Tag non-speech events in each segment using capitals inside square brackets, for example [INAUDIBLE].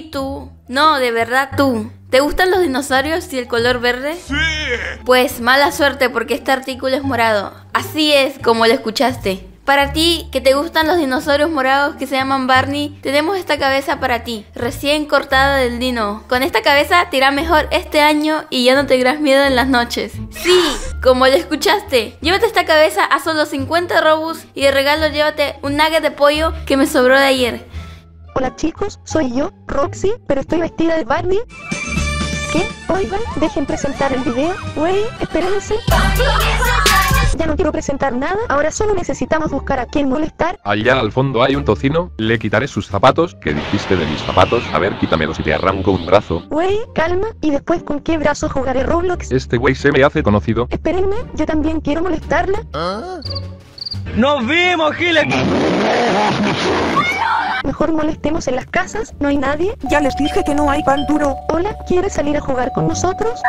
Sí, tú. No, de verdad tú. ¿Te gustan los dinosaurios y el color verde? ¡Sí! Pues mala suerte porque este artículo es morado. Así es, como lo escuchaste. Para ti, que te gustan los dinosaurios morados que se llaman Barney, tenemos esta cabeza para ti, recién cortada del dino. Con esta cabeza te irá mejor este año y ya no tendrás miedo en las noches. Sí, como lo escuchaste, llévate esta cabeza a solo 50 robus y de regalo llévate un nugget de pollo que me sobró de ayer. Hola chicos, soy yo, Roxy, pero estoy vestida de Barbie. ¿Qué? Oigan, dejen presentar el video. Wey, espérense. Ya no quiero presentar nada, ahora solo necesitamos buscar a quién molestar. Allá al fondo hay un tocino, le quitaré sus zapatos. ¿Qué dijiste de mis zapatos? A ver, quítamelos y te arranco un brazo. Wey, calma, y después con qué brazo jugaré Roblox. Este güey se me hace conocido. Espérenme, yo también quiero molestarla. ¡Nos vimos, Giles! [LAUGHS] Mejor molestemos en las casas, no hay nadie. Ya les dije que no hay pan duro. Hola, ¿quieres salir a jugar con nosotros?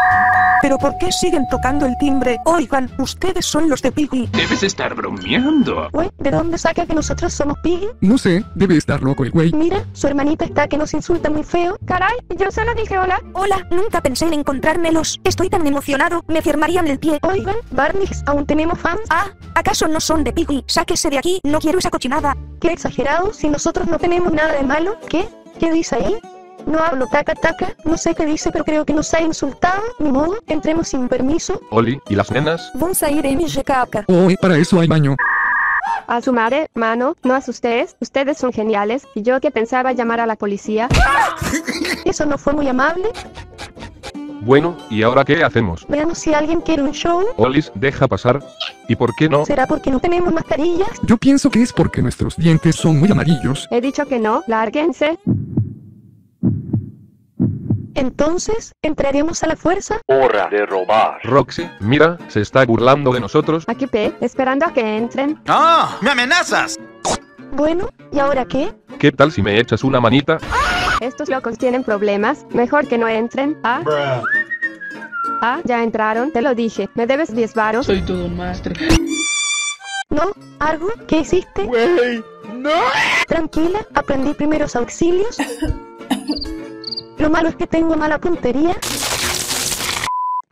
¿Pero por qué siguen tocando el timbre? Oigan, ustedes son los de Piggy. Debes estar bromeando. Wey, ¿de dónde saca que nosotros somos Piggy? No sé, debe estar loco el güey. Mira, su hermanita está que nos insulta muy feo. Caray, yo solo dije hola. Hola, nunca pensé en encontrármelos. Estoy tan emocionado, me firmarían el pie. Oigan, Barnix, ¿aún tenemos fans? Ah, ¿acaso no son de Piggy? Sáquese de aquí, no quiero esa cochinada. Qué exagerado, si nosotros no tenemos nada de malo. ¿Qué? ¿Qué dice ahí? No hablo taca taca, no sé qué dice, pero creo que nos ha insultado. Ni modo, entremos sin permiso. Oli, ¿y las nenas? Vamos a ir en mi caca. Oh, para eso hay baño. A su madre, mano, no asustes, ustedes son geniales, y yo que pensaba llamar a la policía. [LAUGHS] Eso no fue muy amable. Bueno, ¿y ahora qué hacemos? Veamos si alguien quiere un show. Olis, deja pasar. ¿Y por qué no? ¿Será porque no tenemos mascarillas? Yo pienso que es porque nuestros dientes son muy amarillos. He dicho que no, lárguense. Entonces, ¿entraremos a la fuerza? Hora de robar. Roxy, mira, se está burlando de nosotros. Aquí P, esperando a que entren. ¡Ah! ¡Me amenazas! Bueno, ¿y ahora qué? ¿Qué tal si me echas una manita? Estos locos tienen problemas, mejor que no entren. Ah, ah, ya entraron, te lo dije, me debes 10 varos. Soy todo un máster. ¿No? ¿Algo? ¿Qué hiciste? ¡Wey! ¡No! Tranquila, aprendí primeros auxilios. [LAUGHS] Lo malo es que tengo mala puntería.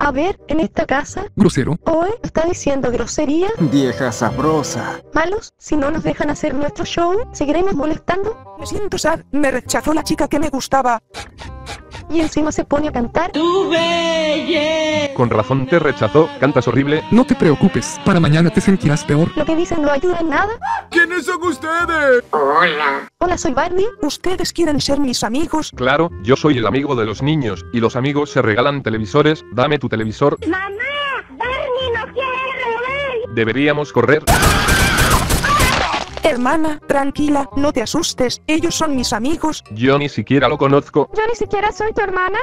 A ver, en esta casa, Grosero. hoy está diciendo grosería. Vieja sabrosa. Malos, si no nos dejan hacer nuestro show, seguiremos molestando. Me siento sad, me rechazó la chica que me gustaba. Y encima se pone a cantar. Con razón te rechazó, cantas horrible. No te preocupes, para mañana te sentirás peor. Lo que dicen no ayuda en nada. ¿Quiénes son ustedes? Hola, soy Barney. ¿Ustedes quieren ser mis amigos? Claro, yo soy el amigo de los niños, y los amigos se regalan televisores. Dame tu televisor. ¡Mamá! ¡Barney no quiere Deberíamos correr. Hermana, tranquila, no te asustes, ellos son mis amigos. Yo ni siquiera lo conozco. Yo ni siquiera soy tu hermana.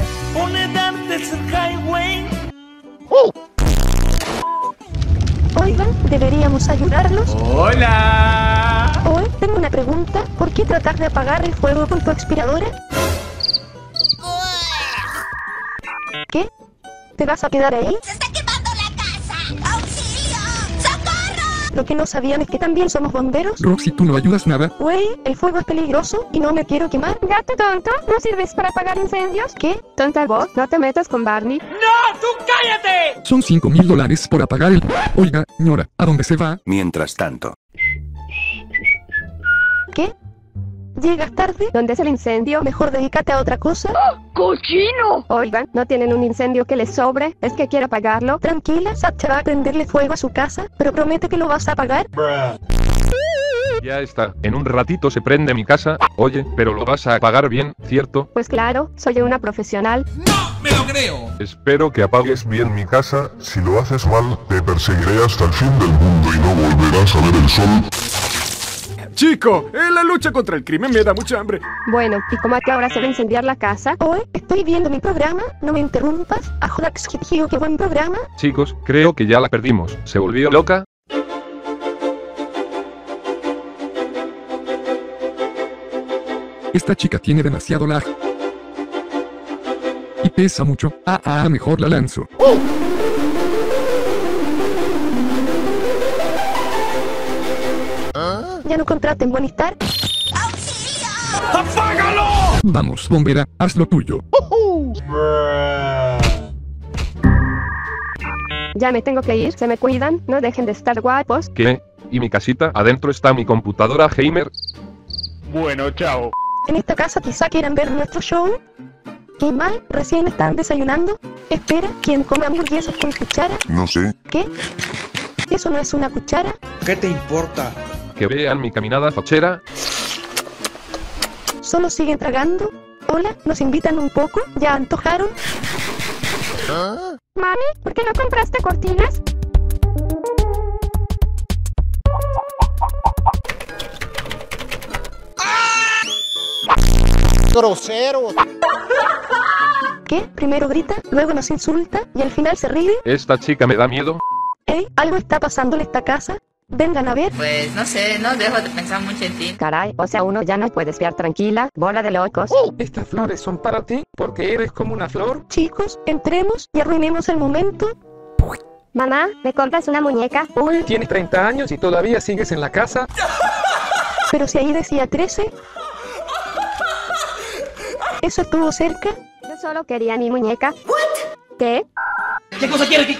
Oigan, deberíamos ayudarlos. ¡Hola! Hoy tengo una pregunta. ¿Por qué tratar de apagar el fuego con tu aspiradora? ¿Qué? ¿Te vas a quedar ahí? Lo que no sabían es que también somos bomberos. Roxy, tú no ayudas nada. Güey, el fuego es peligroso y no me quiero quemar. Gato tonto, ¿no sirves para apagar incendios? ¿Qué? Tonta vos, no te metas con Barney. ¡No! ¡Tú cállate! Son 5 mil dólares por apagar el... Oiga, señora, ¿a dónde se va? Mientras tanto. ¿Qué? ¿Llegas tarde? ¿Dónde es el incendio? Mejor dedícate a otra cosa. Oigan, ¿no tienen un incendio que les sobre? ¿Es que quiero apagarlo? Tranquila, Sacha va a prenderle fuego a su casa, pero promete que lo vas a apagar. Ya está, en un ratito se prende mi casa. Oye, pero lo vas a pagar bien, ¿cierto? Pues claro, soy una profesional. ¡No! ¡Me lo creo! Espero que apagues bien mi casa. Si lo haces mal, te perseguiré hasta el fin del mundo y no volverás a ver el sol. Chico, en la lucha contra el crimen me da mucha hambre. Bueno, ¿y cómo a qué hora se va a incendiar la casa? Hoy estoy viendo mi programa, no me interrumpas. Ajodax qué buen programa. Chicos, creo que ya la perdimos. ¿Se volvió loca? Esta chica tiene demasiado lag. Y pesa mucho. Ah, ah, mejor la lanzo. Ya no contraten Buenistar. ¡Auxilio! ¡Apágalo! Vamos, bombera, haz lo tuyo. Ya me tengo que ir, se me cuidan, no dejen de estar guapos. ¿Qué? ¿Y mi casita? Adentro está mi computadora gamer. Bueno, chao. En esta casa quizá quieran ver nuestro show. ¿Qué mal? ¿Recién están desayunando? Espera, ¿quién come hamburguesas con cuchara? No sé. ¿Qué? ¿Eso no es una cuchara? ¿Qué te importa? Que vean mi caminada fachera. ¿Solo siguen tragando? Hola, ¿nos invitan un poco? ¿Ya antojaron? Mami, ¿por qué no compraste cortinas? ¡Grosero! ¿Qué? Primero grita, luego nos insulta y al final se ríe. Esta chica me da miedo. ¿Ey? ¿Algo está pasando en esta casa? Vengan a ver. Pues no sé, no dejo de pensar mucho en ti. Caray, o sea, uno ya no puede espiar tranquila, bola de locos. ¿Estas flores son para ti? ¿Porque eres como una flor? Chicos, entremos y arruinemos el momento. Mamá, ¿me compras una muñeca? Uy, tienes 30 años y todavía sigues en la casa. [LAUGHS] Pero si ahí decía 13. ¿Eso estuvo cerca? Yo solo quería mi muñeca. ¿Qué? ¿Qué cosa quiere que...?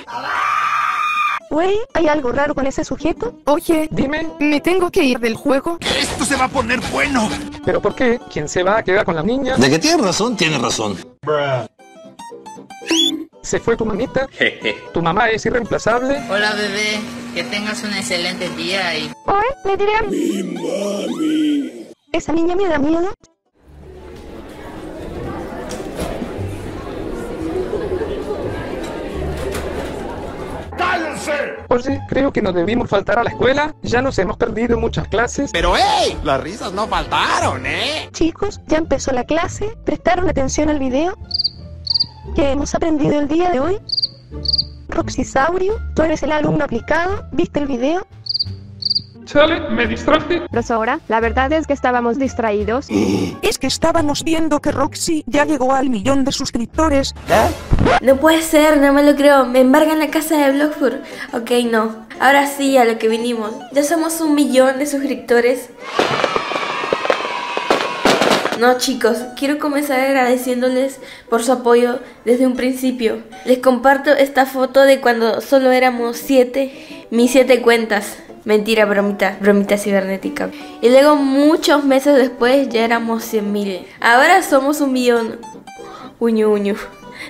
Güey, ¿hay algo raro con ese sujeto? Oye, dime, ¿Me tengo que ir del juego? ¡Esto se va a poner bueno! ¿pero por qué? ¿Quién se va a quedar con la niña? De que tienes razón, tienes razón. ¿Se fue tu mamita? ¿Tu mamá es irreemplazable? Hola bebé, que tengas un excelente día y... Hoy le diré a... ¿Esa niña me da miedo? Oye, creo que no debimos faltar a la escuela. Ya nos hemos perdido muchas clases. Pero ¡hey! Las risas no faltaron, ¿eh? Chicos, ya empezó la clase. ¿Prestaron atención al video? ¿Qué hemos aprendido el día de hoy? Roxisaurio, tú eres el alumno aplicado. ¿Viste el video? Chale, me distraje. Profesora, la verdad es que estábamos distraídos. [GASPS] Es que estábamos viendo que Roxy ya llegó al millón de suscriptores. No puede ser, no me lo creo. Me embargan la casa de Blockfur. Ok, no. Ahora sí, a lo que vinimos. Ya somos un millón de suscriptores. No chicos, quiero comenzar agradeciéndoles por su apoyo desde un principio. Les comparto esta foto de cuando solo éramos siete, mis siete cuentas. Mentira, bromita, bromita cibernética. Y luego muchos meses después ya éramos 100 mil. Ahora somos un millón. Uñu, uñu.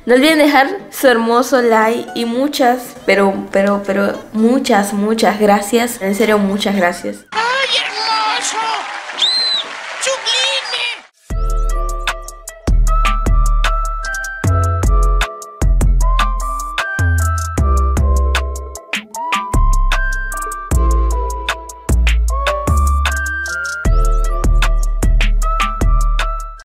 No olviden dejar su hermoso like y muchas, pero, pero, pero, muchas, muchas gracias. En serio, muchas gracias.